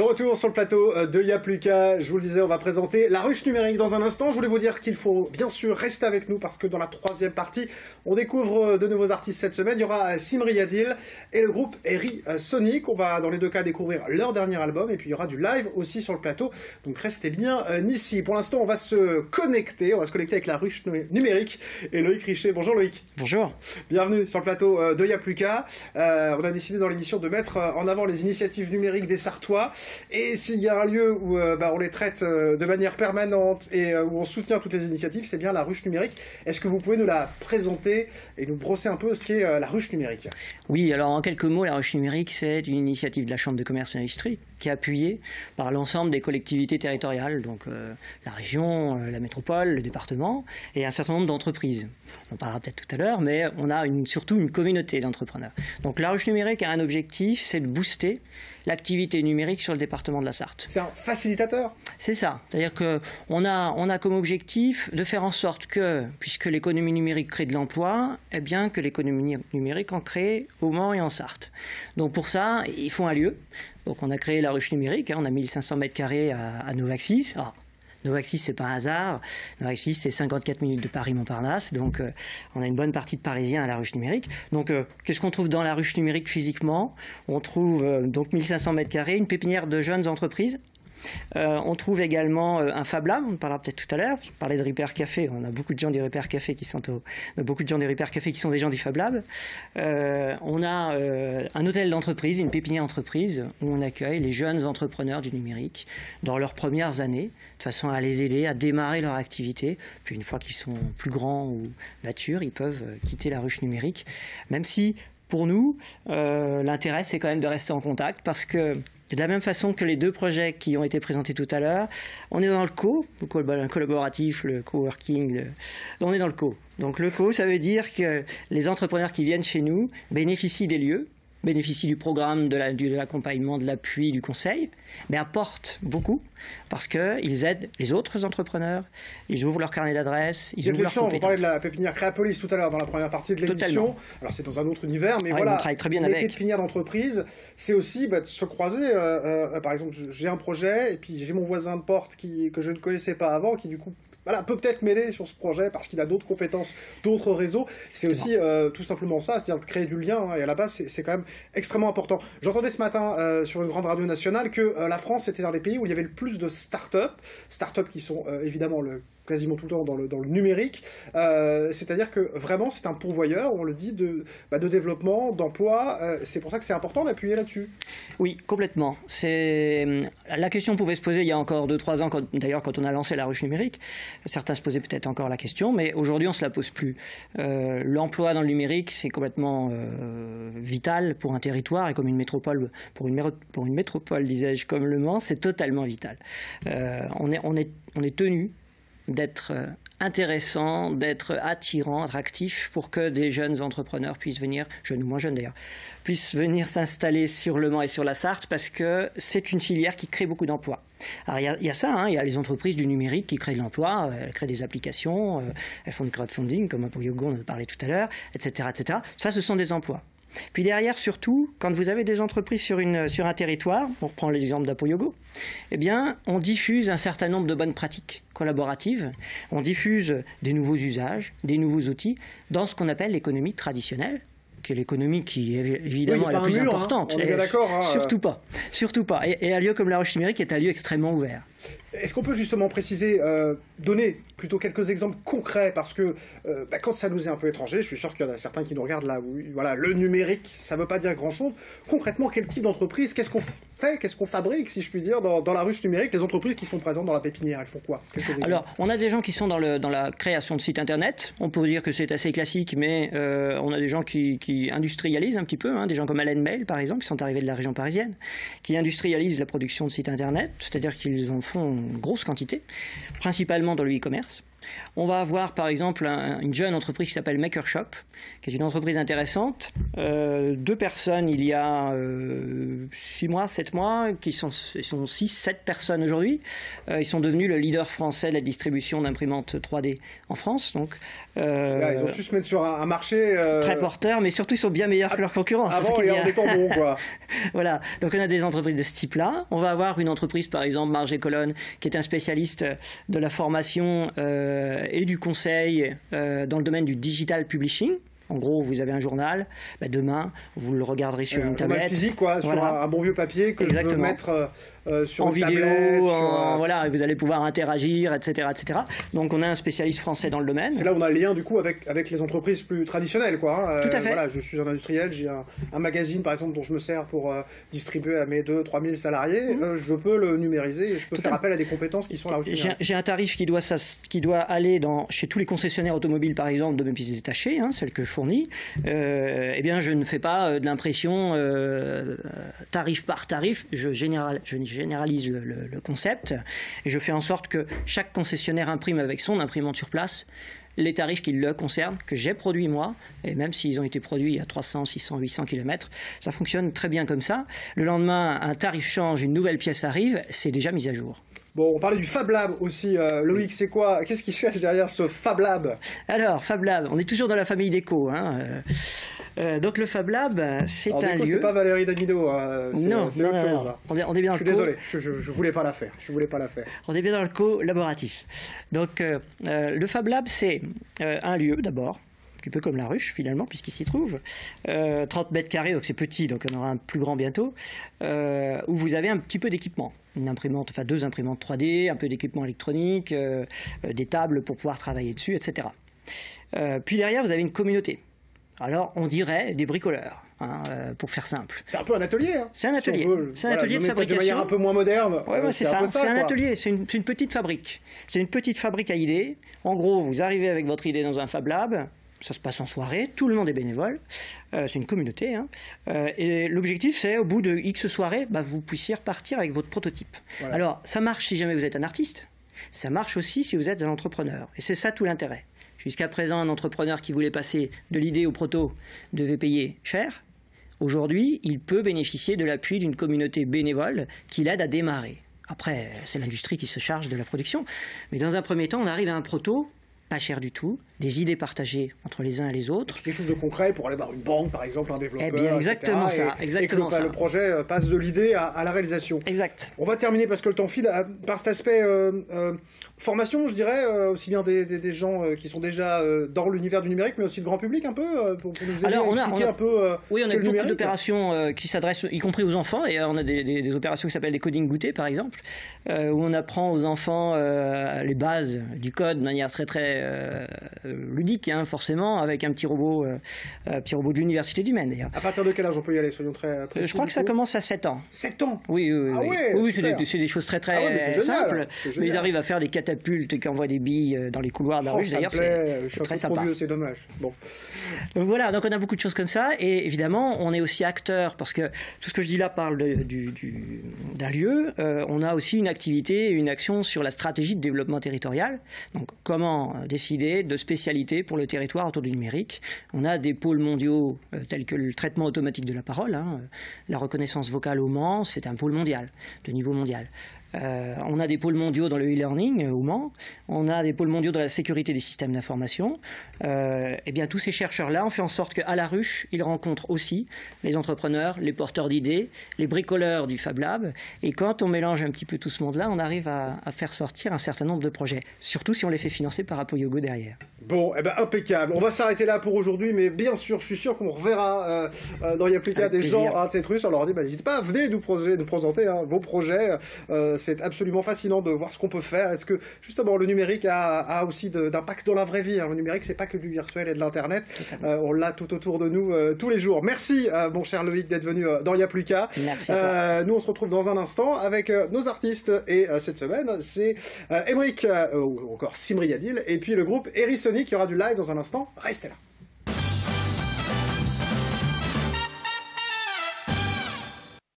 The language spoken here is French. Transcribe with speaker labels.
Speaker 1: De retour sur le plateau euh, de Y'a plus qu'à, je vous le disais, on va présenter la ruche numérique dans un instant. Je voulais vous dire qu'il faut bien sûr rester avec nous parce que dans la troisième partie, on découvre euh, de nouveaux artistes cette semaine. Il y aura euh, Simri Yadil et le groupe Eri Sonic. On va dans les deux cas découvrir leur dernier album et puis il y aura du live aussi sur le plateau. Donc restez bien ici. Pour l'instant, on va se connecter, on va se connecter avec la ruche numérique et Loïc Richet. Bonjour Loïc.
Speaker 2: Bonjour.
Speaker 1: Bienvenue sur le plateau de Y'a plus qu'à. on a décidé dans l'émission de mettre en avant les initiatives numériques des Sartois. Et s'il y a un lieu où euh, bah, on les traite euh, de manière permanente et euh, où on soutient toutes les initiatives, c'est bien la ruche numérique. Est-ce que vous pouvez nous la présenter et nous brosser un peu ce qu'est la ruche numérique?
Speaker 2: Oui, alors en quelques mots, la ruche numérique, c'est une initiative de la Chambre de commerce et d'industrie qui est appuyée par l'ensemble des collectivités territoriales, donc la région, la métropole, le département et un certain nombre d'entreprises. On parlera peut-être tout à l'heure, mais on a surtout une communauté d'entrepreneurs. Donc la ruche numérique a un objectif, c'est de booster l'activité numérique sur le département de la Sarthe.
Speaker 1: C'est un facilitateur?
Speaker 2: C'est ça. C'est-à-dire qu'on a, on a comme objectif de faire en sorte que, puisque l'économie numérique crée de l'emploi, eh bien que l'économie numérique en crée au Mans et en Sarthe. Donc pour ça, il faut un lieu. Donc on a créé la ruche numérique, hein. on a 1500 mètres carrés à, à Novaxis. Novaxis, c'est pas un hasard. Novaxis, c'est 54 minutes de Paris-Montparnasse. Donc, euh, on a une bonne partie de Parisiens à la ruche numérique. Donc, euh, qu'est-ce qu'on trouve dans la ruche numérique physiquement? On trouve euh, donc 1500 mètres carrés, une pépinière de jeunes entreprises euh, on trouve également euh, un Fab Lab, on parlera peut-être tout à l'heure. Je parlais de Repair Café, on a beaucoup de gens du Repair Café qui sont beaucoup de gens du Repair Café qui sont des gens du Fab Lab. Euh, on a un hôtel d'entreprise, une pépinière entreprise où on accueille les jeunes entrepreneurs du numérique dans leurs premières années, de façon à les aider à démarrer leur activité. Puis une fois qu'ils sont plus grands ou matures, ils peuvent quitter la ruche numérique, même si pour nous, l'intérêt, c'est quand même de rester en contact parce que de la même façon que les deux projets qui ont été présentés tout à l'heure, on est dans le co, le collaboratif, le coworking, on est dans le co. Donc le co, ça veut dire que les entrepreneurs qui viennent chez nous bénéficient des lieux, bénéficient du programme, de l'accompagnement, de l'appui, du conseil, mais apportent beaucoup parce qu'ils aident les autres entrepreneurs, ils ouvrent leur carnet d'adresses, ils ouvrent leurs compétences.
Speaker 1: On parlait de la pépinière Créapolis tout à l'heure dans la première partie de l'émission. Alors c'est dans un autre univers, mais voilà.
Speaker 2: On travaille très bien
Speaker 1: les
Speaker 2: avec.
Speaker 1: pépinières d'entreprise, c'est aussi bah, de se croiser. Euh, euh, par exemple, j'ai un projet et puis j'ai mon voisin de porte qui, que je ne connaissais pas avant, qui du coup voilà, peut peut-être m'aider sur ce projet parce qu'il a d'autres compétences, d'autres réseaux. C'est aussi euh, tout simplement ça, c'est-à-dire de créer du lien. Hein, et à la base, c'est quand même extrêmement important. J'entendais ce matin euh, sur une grande radio nationale que euh, la France était dans les pays où il y avait le plus de start-up, start-up qui sont évidemment le quasiment tout le temps dans le, numérique. Euh, c'est-à-dire que vraiment, c'est un pourvoyeur, on le dit, de, bah, développement, d'emploi. Euh, c'est pour ça que c'est important d'appuyer là-dessus.
Speaker 2: Oui, complètement. La question pouvait se poser il y a encore 2-3 ans, d'ailleurs quand on a lancé la ruche numérique. Certains se posaient peut-être encore la question, mais aujourd'hui, on ne se la pose plus. Euh, l'emploi dans le numérique, c'est complètement vital pour un territoire et comme une métropole, pour une, métropole, disais-je, comme Le Mans, c'est totalement vital. on est tenu d'être euh, intéressant, d'être attirant, attractif pour que des jeunes entrepreneurs puissent venir, jeunes ou moins jeunes d'ailleurs, puissent venir s'installer sur Le Mans et sur la Sarthe parce que c'est une filière qui crée beaucoup d'emplois. Alors il y, a ça, hein, il y a les entreprises du numérique qui créent de l'emploi, euh, elles créent des applications, euh, elles font du crowdfunding comme pour Yogo on en a parlé tout à l'heure, etc., etc. Ça, ce sont des emplois. Puis derrière, surtout, quand vous avez des entreprises sur, une, sur un territoire, on reprend l'exemple d'Apoyogo, eh bien, on diffuse un certain nombre de bonnes pratiques collaboratives, on diffuse des nouveaux usages, des nouveaux outils dans ce qu'on appelle l'économie traditionnelle, qui est l'économie qui est évidemment la plus
Speaker 1: hein.
Speaker 2: importante.
Speaker 1: on est d'accord. Hein,
Speaker 2: surtout pas, surtout pas. Et, et, un lieu comme la Roche numérique est un lieu extrêmement ouvert.
Speaker 1: Est-ce qu'on peut justement préciser, euh, donner plutôt quelques exemples concrets? Parce que euh, bah, quand ça nous est un peu étranger, je suis sûr qu'il y en a certains qui nous regardent là, voilà, le numérique, ça ne veut pas dire grand-chose. Concrètement, quel type d'entreprise Qu'est-ce qu'on fait Qu'est-ce qu'on fabrique, si je puis dire, dans, la ruche numérique? Les entreprises qui sont présentes dans la pépinière, elles font quoi?
Speaker 2: Alors, on a des gens qui sont dans, la création de sites internet. On peut dire que c'est assez classique, mais euh, on a des gens qui, industrialisent un petit peu, hein, des gens comme Alain Mail, par exemple, qui sont arrivés de la région parisienne, qui industrialisent la production de sites internet, c'est-à-dire qu'ils en font une grosse quantité, principalement dans le e-commerce. On va avoir par exemple une jeune entreprise qui s'appelle Maker Shop, qui est une entreprise intéressante. Euh, deux personnes il y a euh, six mois, sept mois, qui sont, sont six, sept personnes aujourd'hui. Euh, ils sont devenus le leader français de la distribution d'imprimantes 3D en France. Donc,
Speaker 1: euh, ils ont su se mettre sur un, marché
Speaker 2: très porteur, mais surtout ils sont bien meilleurs que leurs concurrents.
Speaker 1: Avant et en étant bons, quoi.
Speaker 2: voilà. Donc on a des entreprises de ce type-là. On va avoir une entreprise, par exemple, Marge et Colonne, qui est un spécialiste de la formation et du conseil dans le domaine du digital publishing. En gros, vous avez un journal, bah, demain, vous le regarderez sur une tablette.
Speaker 1: physique, quoi, sur un, bon vieux papier que je veux mettre euh, euh, sur
Speaker 2: en
Speaker 1: vidéo,
Speaker 2: euh, voilà, et vous allez pouvoir interagir, etc., etc. Donc, on a un spécialiste français dans le domaine.
Speaker 1: C'est là où on a le lien, du coup, avec, avec les entreprises plus traditionnelles, quoi.
Speaker 2: Hein. Tout à fait.
Speaker 1: Voilà, je suis un industriel, j'ai un, magazine, par exemple, dont je me sers pour distribuer à mes 2-3 000 salariés. Mhm. je peux le numériser et je peux faire appel à des compétences qui sont là
Speaker 2: J'ai un tarif qui doit, qui doit aller dans, chez tous les concessionnaires automobiles, par exemple, de mes pièces détachées, hein, celles que je euh, eh bien, je ne fais pas euh, de l'impression euh, tarif par tarif. Je, généralise le, concept et je fais en sorte que chaque concessionnaire imprime avec son imprimante sur place les tarifs qui le concernent, que j'ai produits moi, et même s'ils ont été produits à 300, 600, 800 km, ça fonctionne très bien comme ça. Le lendemain, un tarif change, une nouvelle pièce arrive, c'est déjà mis à jour.
Speaker 1: Bon, on parlait du Fab Lab aussi. Euh, Loïc, c'est quoi? Qu'est-ce qui se cache derrière ce Fab Lab?
Speaker 2: Alors, Fab Lab, on est toujours dans la famille déco. Hein. Euh, euh, donc le Fab Lab, c'est un lieu.
Speaker 1: C'est pas Valérie Damido. Hein.
Speaker 2: Non,
Speaker 1: c'est autre chose.
Speaker 2: On est, on est, bien
Speaker 1: je suis désolé, je, je, voulais pas la faire. Je voulais pas la faire.
Speaker 2: On est bien dans le collaboratif. Donc le Fab Lab, c'est un lieu d'abord un peu comme la ruche finalement, puisqu'il s'y trouve. 30 euh, mètres carrés, donc c'est petit, donc on aura un plus grand bientôt, euh, où vous avez un petit peu d'équipement. Une imprimante, enfin deux imprimantes 3D, un peu d'équipement électronique, euh, des tables pour pouvoir travailler dessus, etc. puis derrière, vous avez une communauté. Alors, on dirait des bricoleurs. Hein, pour faire simple.
Speaker 1: C'est un peu un atelier. Hein,
Speaker 2: c'est un atelier. c'est un atelier de fabrication.
Speaker 1: De manière un peu moins moderne.
Speaker 2: Ouais, c'est ça. C'est un atelier. C'est une, une, petite fabrique. C'est une petite fabrique à idées. En gros, vous arrivez avec votre idée dans un Fab Lab ça se passe en soirée, tout le monde est bénévole, euh, c'est une communauté. Hein. Euh, et l'objectif, c'est au bout de X soirées, bah, vous puissiez repartir avec votre prototype. Alors, ça marche si jamais vous êtes un artiste, ça marche aussi si vous êtes un entrepreneur. Et c'est ça tout l'intérêt. Jusqu'à présent, un entrepreneur qui voulait passer de l'idée au proto devait payer cher. Aujourd'hui, il peut bénéficier de l'appui d'une communauté bénévole qui l'aide à démarrer. Après, c'est l'industrie qui se charge de la production. Mais dans un premier temps, on arrive à un proto pas cher du tout, des idées partagées entre les uns et les autres.
Speaker 1: Quelque chose de concret pour aller voir une banque, par exemple, un développeur.
Speaker 2: Eh bien, exactement ça. exactement
Speaker 1: et que le, projet euh, passe de l'idée à, la réalisation.
Speaker 2: Exact.
Speaker 1: On va terminer parce que le temps file par cet aspect euh, euh, formation, je dirais, aussi bien des, gens qui sont déjà dans l'univers du numérique, mais aussi le grand public un peu, pour, nous aider Alors, on a, un peu.
Speaker 2: oui, on a beaucoup d'opérations qui s'adressent, y compris aux enfants, et on a des, opérations qui s'appellent des coding goûtés, par exemple, où on apprend aux enfants les bases du code de manière très très euh, ludique, hein, forcément, avec un petit robot, euh, petit robot de l'université du Maine d'ailleurs.
Speaker 1: À partir de quel âge on peut y aller, soyons très précis,
Speaker 2: Je crois que ça commence à 7 ans.
Speaker 1: 7 ans
Speaker 2: Oui, oui,
Speaker 1: ah
Speaker 2: oui. c'est des, des, choses très très ah simples. Mais ils arrivent à faire des catapultes qui envoient des billes euh, dans les couloirs de la
Speaker 1: oh,
Speaker 2: rue. D'ailleurs,
Speaker 1: c'est très sympa. C'est dommage. Bon.
Speaker 2: Donc voilà, donc on a beaucoup de choses comme ça. Et évidemment, on est aussi acteur, parce que tout ce que je dis là parle d'un du, lieu. on a aussi une activité, une action sur la stratégie de développement territorial. Donc comment décider de spécialités pour le territoire autour du numérique. On a des pôles mondiaux euh, tels que le traitement automatique de la parole. Hein. La reconnaissance vocale au Mans, c'est un pôle mondial, de niveau mondial. Euh, on a des pôles mondiaux dans le e-learning euh, au Mans, on a des pôles mondiaux dans la sécurité des systèmes d'information. Euh, et eh bien tous ces chercheurs-là ont fait en sorte qu'à la ruche, ils rencontrent aussi les entrepreneurs, les porteurs d'idées, les bricoleurs du Fab Lab. Et quand on mélange un petit peu tout ce monde-là, on arrive à, faire sortir un certain nombre de projets, surtout si on les fait financer par Apoyogo derrière.
Speaker 1: Bon, eh ben impeccable. On va s'arrêter là pour aujourd'hui, mais bien sûr, je suis sûr qu'on reverra dans Yaplica des gens à cette ruche. On leur dit, bah, n'hésitez pas, venez nous, nous présenter hein, vos projets c'est absolument fascinant de voir ce qu'on peut faire. Est-ce que justement le numérique a, aussi d'impact dans la vraie vie hein? Le numérique, c'est pas que du virtuel et de l'internet. Euh, on l'a tout autour de nous euh, tous les jours. Merci, euh, mon cher Loïc, d'être venu dans Y'a plus qu'à.
Speaker 2: Merci.
Speaker 1: nous, on se retrouve dans un instant avec nos artistes et cette semaine, c'est Emric ou encore Simri Adil et puis le groupe Erisonic. Il y aura du live dans un instant. Restez là.